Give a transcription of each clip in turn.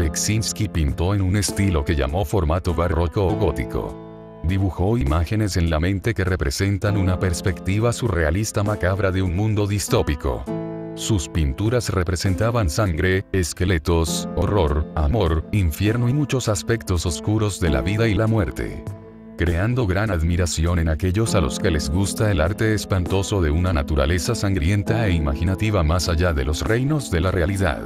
Beksinski pintó en un estilo que llamó formato barroco o gótico. Dibujó imágenes en la mente que representan una perspectiva surrealista macabra de un mundo distópico. Sus pinturas representaban sangre, esqueletos, horror, amor, infierno y muchos aspectos oscuros de la vida y la muerte. Creando gran admiración en aquellos a los que les gusta el arte espantoso de una naturaleza sangrienta e imaginativa más allá de los reinos de la realidad.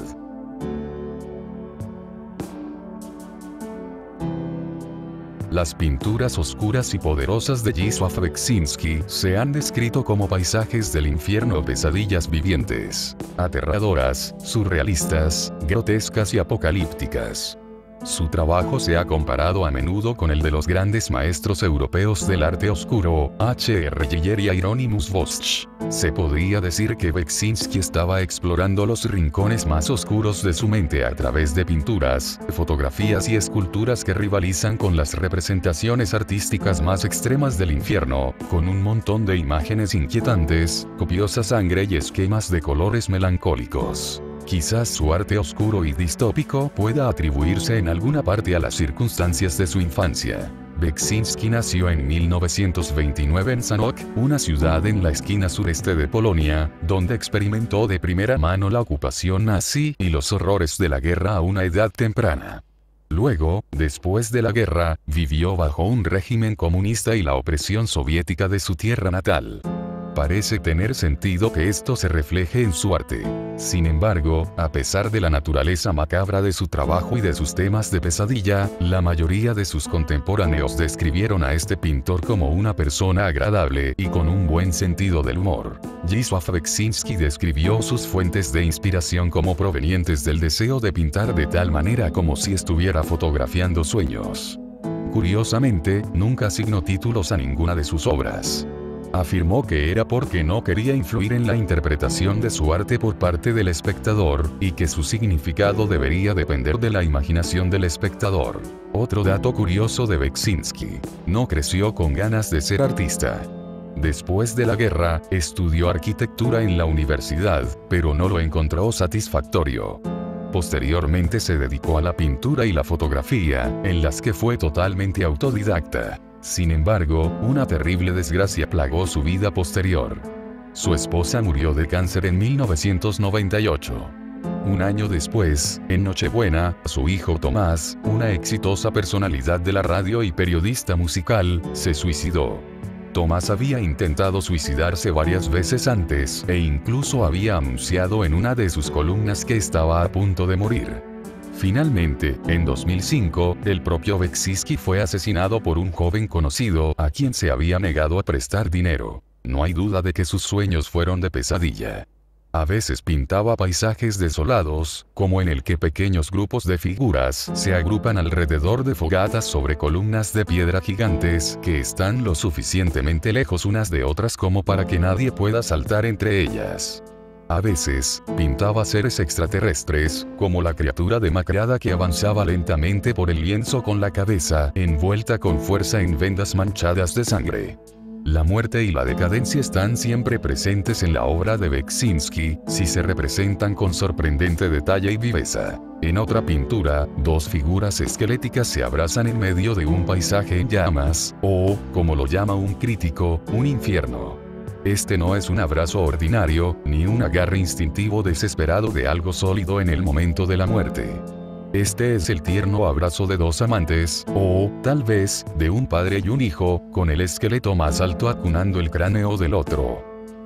Las pinturas oscuras y poderosas de Gisław Beksinski se han descrito como paisajes del infierno o pesadillas vivientes, aterradoras, surrealistas, grotescas y apocalípticas. Su trabajo se ha comparado a menudo con el de los grandes maestros europeos del arte oscuro, H.R. Giger y Hieronymus Bosch. Se podría decir que Beksinski estaba explorando los rincones más oscuros de su mente a través de pinturas, fotografías y esculturas que rivalizan con las representaciones artísticas más extremas del infierno, con un montón de imágenes inquietantes, copiosa sangre y esquemas de colores melancólicos. Quizás su arte oscuro y distópico pueda atribuirse en alguna parte a las circunstancias de su infancia. Beksinski nació en 1929 en Sanok, una ciudad en la esquina sureste de Polonia, donde experimentó de primera mano la ocupación nazi y los horrores de la guerra a una edad temprana. Luego, después de la guerra, vivió bajo un régimen comunista y la opresión soviética de su tierra natal. Parece tener sentido que esto se refleje en su arte. Sin embargo, a pesar de la naturaleza macabra de su trabajo y de sus temas de pesadilla, la mayoría de sus contemporáneos describieron a este pintor como una persona agradable y con un buen sentido del humor. Gisław Beksinski describió sus fuentes de inspiración como provenientes del deseo de pintar de tal manera como si estuviera fotografiando sueños. Curiosamente, nunca asignó títulos a ninguna de sus obras afirmó que era porque no quería influir en la interpretación de su arte por parte del espectador, y que su significado debería depender de la imaginación del espectador. Otro dato curioso de Beksinski. No creció con ganas de ser artista. Después de la guerra, estudió arquitectura en la universidad, pero no lo encontró satisfactorio. Posteriormente se dedicó a la pintura y la fotografía, en las que fue totalmente autodidacta. Sin embargo, una terrible desgracia plagó su vida posterior. Su esposa murió de cáncer en 1998. Un año después, en Nochebuena, su hijo Tomás, una exitosa personalidad de la radio y periodista musical, se suicidó. Tomás había intentado suicidarse varias veces antes e incluso había anunciado en una de sus columnas que estaba a punto de morir. Finalmente, en 2005, el propio Beksinski fue asesinado por un joven conocido a quien se había negado a prestar dinero. No hay duda de que sus sueños fueron de pesadilla. A veces pintaba paisajes desolados, como en el que pequeños grupos de figuras se agrupan alrededor de fogatas sobre columnas de piedra gigantes que están lo suficientemente lejos unas de otras como para que nadie pueda saltar entre ellas. A veces, pintaba seres extraterrestres, como la criatura demacrada que avanzaba lentamente por el lienzo con la cabeza envuelta con fuerza en vendas manchadas de sangre. La muerte y la decadencia están siempre presentes en la obra de Beksinski, si se representan con sorprendente detalle y viveza. En otra pintura, dos figuras esqueléticas se abrazan en medio de un paisaje en llamas, o, como lo llama un crítico, un infierno. Este no es un abrazo ordinario, ni un agarre instintivo desesperado de algo sólido en el momento de la muerte. Este es el tierno abrazo de dos amantes, o, tal vez, de un padre y un hijo, con el esqueleto más alto acunando el cráneo del otro.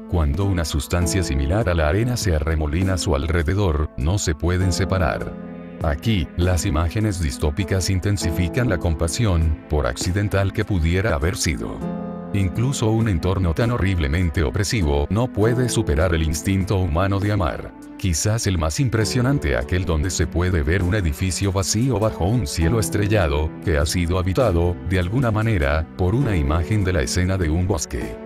Cuando una sustancia similar a la arena se arremolina a su alrededor, no se pueden separar. Aquí, las imágenes distópicas intensifican la compasión, por accidental que pudiera haber sido. Incluso un entorno tan horriblemente opresivo no puede superar el instinto humano de amar. Quizás el más impresionante aquel donde se puede ver un edificio vacío bajo un cielo estrellado, que ha sido habitado, de alguna manera, por una imagen de la escena de un bosque.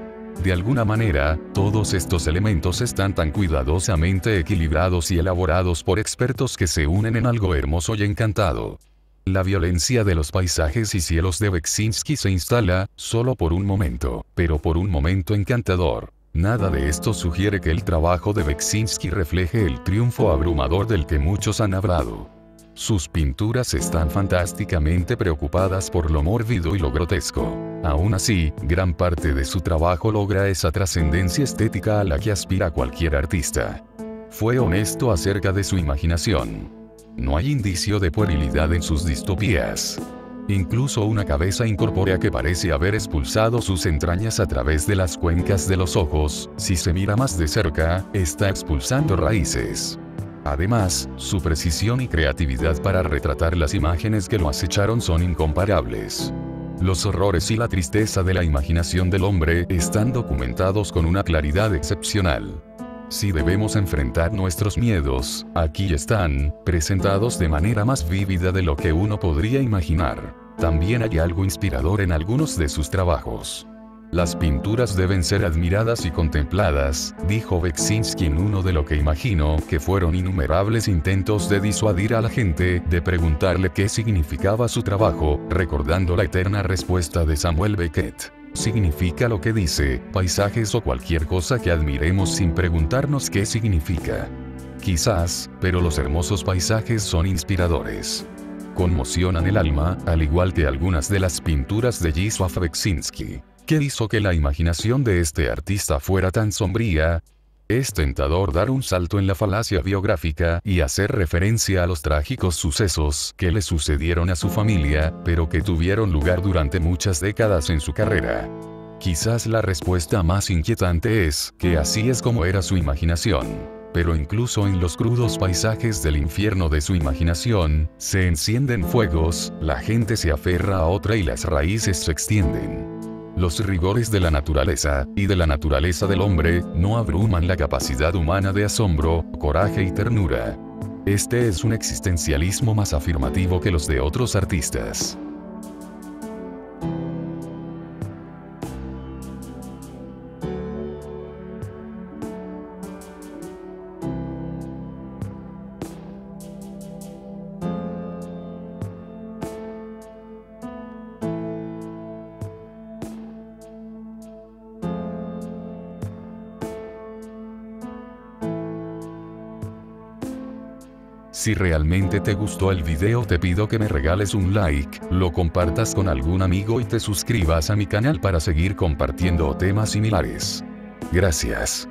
De alguna manera, todos estos elementos están tan cuidadosamente equilibrados y elaborados por expertos que se unen en algo hermoso y encantado. La violencia de los paisajes y cielos de Beksinski se instala, solo por un momento, pero por un momento encantador. Nada de esto sugiere que el trabajo de Beksinski refleje el triunfo abrumador del que muchos han hablado. Sus pinturas están fantásticamente preocupadas por lo mórbido y lo grotesco. Aún así, gran parte de su trabajo logra esa trascendencia estética a la que aspira cualquier artista. Fue honesto acerca de su imaginación. No hay indicio de puerilidad en sus distopías. Incluso una cabeza incorpórea que parece haber expulsado sus entrañas a través de las cuencas de los ojos, si se mira más de cerca, está expulsando raíces. Además, su precisión y creatividad para retratar las imágenes que lo acecharon son incomparables. Los horrores y la tristeza de la imaginación del hombre están documentados con una claridad excepcional. Si debemos enfrentar nuestros miedos, aquí están, presentados de manera más vívida de lo que uno podría imaginar. También hay algo inspirador en algunos de sus trabajos. Las pinturas deben ser admiradas y contempladas, dijo Beksinski en uno de lo que imagino que fueron innumerables intentos de disuadir a la gente, de preguntarle qué significaba su trabajo, recordando la eterna respuesta de Samuel Beckett. Significa lo que dice, paisajes o cualquier cosa que admiremos sin preguntarnos qué significa. Quizás, pero los hermosos paisajes son inspiradores. Conmocionan el alma, al igual que algunas de las pinturas de Gisław Beksinski. ¿Qué hizo que la imaginación de este artista fuera tan sombría? Es tentador dar un salto en la falacia biográfica y hacer referencia a los trágicos sucesos que le sucedieron a su familia, pero que tuvieron lugar durante muchas décadas en su carrera. Quizás la respuesta más inquietante es que así es como era su imaginación. Pero incluso en los crudos paisajes del infierno de su imaginación, se encienden fuegos, la gente se aferra a otra y las raíces se extienden. Los rigores de la naturaleza, y de la naturaleza del hombre, no abruman la capacidad humana de asombro, coraje y ternura. Este es un existencialismo más afirmativo que los de otros artistas. Si realmente te gustó el video te pido que me regales un like, lo compartas con algún amigo y te suscribas a mi canal para seguir compartiendo temas similares. Gracias.